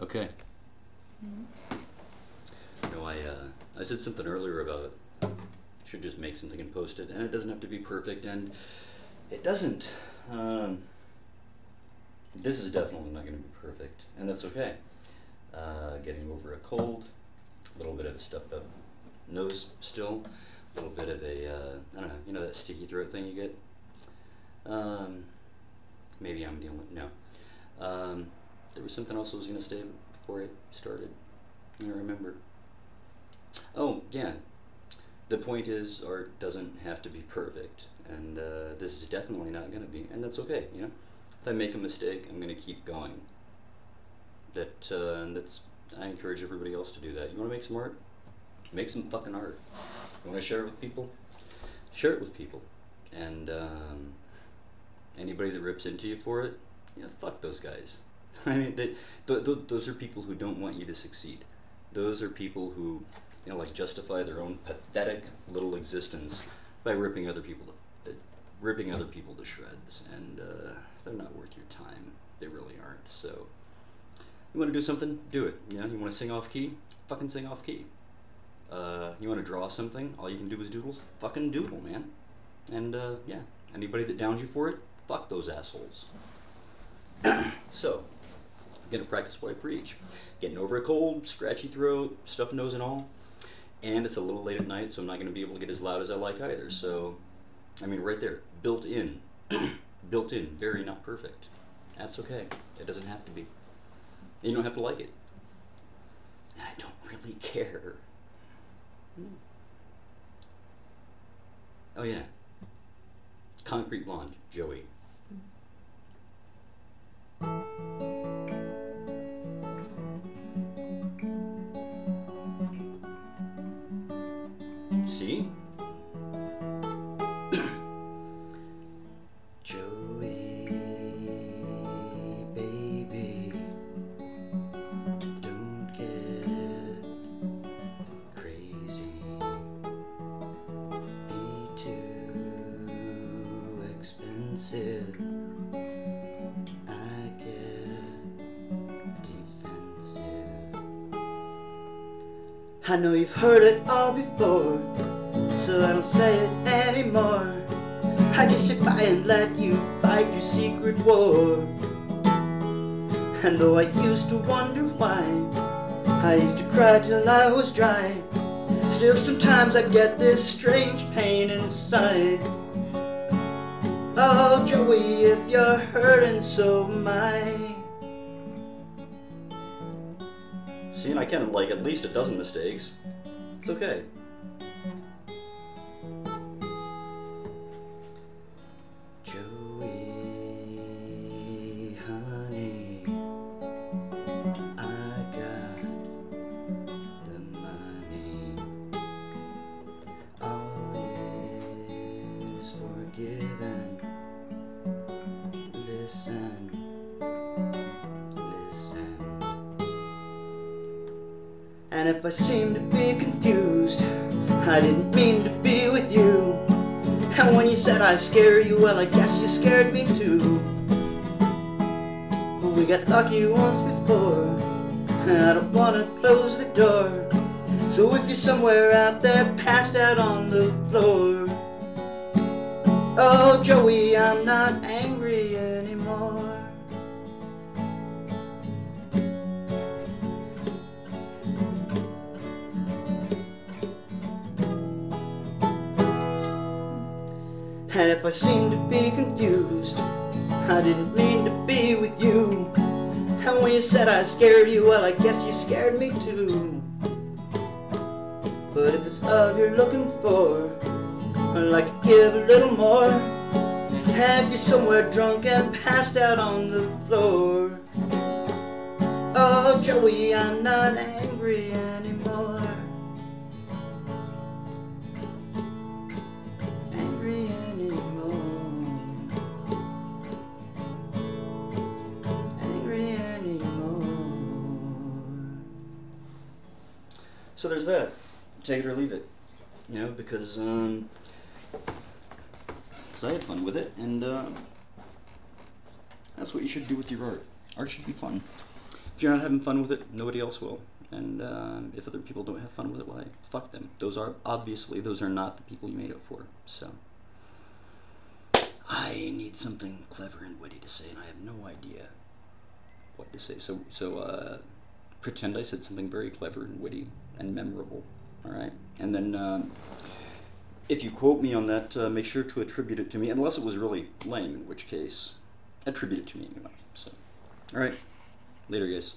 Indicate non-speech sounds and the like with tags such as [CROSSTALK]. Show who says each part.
Speaker 1: Okay. No, I uh, I said something earlier about should just make something and post it, and it doesn't have to be perfect, and it doesn't. Um, this is definitely not going to be perfect, and that's okay. Uh, getting over a cold, a little bit of a stuffed up nose still, a little bit of a uh, I don't know, you know that sticky throat thing you get. Um, maybe I'm dealing with no. Was something else I was going to say before I started. I remember. Oh, yeah. The point is, art doesn't have to be perfect, and uh, this is definitely not going to be, and that's okay, you know? If I make a mistake, I'm going to keep going. That, uh, that's, I encourage everybody else to do that. You want to make some art? Make some fucking art. You want to share it with people? Share it with people. And, um, anybody that rips into you for it, yeah, fuck those guys. [LAUGHS] I mean, they, th- th- those are people who don't want you to succeed. Those are people who, you know, like justify their own pathetic little existence by ripping other people to, uh, ripping other people to shreds, and uh, they're not worth your time. They really aren't. So, you want to do something? Do it. You know, you want to sing off key? Fucking sing off key. Uh, you want to draw something? All you can do is doodles. Fucking doodle, man. And uh, yeah, anybody that downs you for it, fuck those assholes. [CLEARS THROAT] so, I'm gonna practice what I preach. Getting over a cold, scratchy throat, stuffed nose and all. And it's a little late at night, so I'm not gonna be able to get as loud as I like either. So, I mean, right there, built in, [CLEARS THROAT] built in, very not perfect. That's okay. It doesn't have to be. You don't have to like it. And I don't [LAUGHS] really care. Hmm. Oh yeah. Concrete Blonde, Joey. See? [COUGHS] Joey, baby, don't get crazy. Be too expensive. I know you've heard it all before, so I don't say it anymore. I just sit by and let you fight your secret war. And though I used to wonder why, I used to cry till I was dry. Still, sometimes I get this strange pain inside. Oh, Joey, if you're hurting, so am I. And I can like at least a dozen mistakes. It's okay. And if I seem to be confused, I didn't mean to be with you. And when you said I scare you, well, I guess you scared me too. But we got lucky once before, and I don't wanna close the door. So if you're somewhere out there, passed out on the floor, oh, Joey, I'm not angry And if I seem to be confused, I didn't mean to be with you. And when you said I scared you, well, I guess you scared me too. But if it's love you're looking for, I'd like to give a little more. Have you're somewhere drunk and passed out on the floor, oh, Joey, I'm not angry So there's that. Take it or leave it. You know, because um, cause I had fun with it, and um, that's what you should do with your art. Art should be fun. if you're not having fun with it, nobody else will. And um, if other people don't have fun with it, why? Fuck them. Those are obviously those are not the people you made it for. So I need something clever and witty to say, and I have no idea what to say. So so uh, pretend I said something very clever and witty and memorable. All right, and then. Um, if you quote me on that, uh, make sure to attribute it to me, unless it was really lame, in which case, attribute it to me anyway. So, all right, later, guys.